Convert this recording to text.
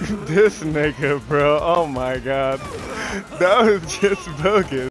this nigga, bro. Oh my god. That was just bogus.